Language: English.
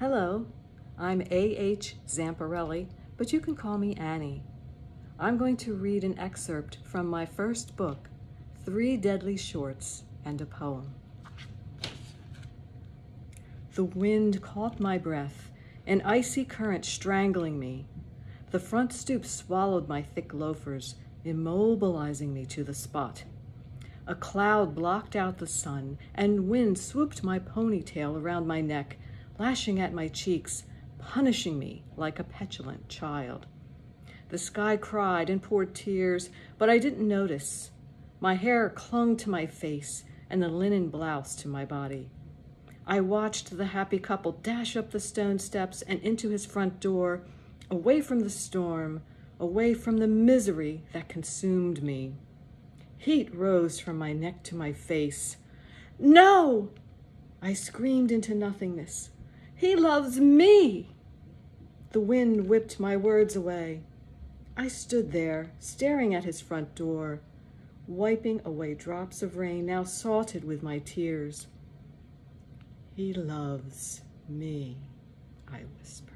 Hello, I'm A.H. Zamparelli, but you can call me Annie. I'm going to read an excerpt from my first book, Three Deadly Shorts and a Poem. The wind caught my breath, an icy current strangling me. The front stoop swallowed my thick loafers, immobilizing me to the spot. A cloud blocked out the sun, and wind swooped my ponytail around my neck, lashing at my cheeks, punishing me like a petulant child. The sky cried and poured tears, but I didn't notice. My hair clung to my face and the linen blouse to my body. I watched the happy couple dash up the stone steps and into his front door, away from the storm, away from the misery that consumed me. Heat rose from my neck to my face. No! I screamed into nothingness. He loves me! The wind whipped my words away. I stood there, staring at his front door, wiping away drops of rain now salted with my tears. He loves me, I whispered.